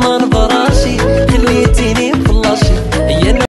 من براشي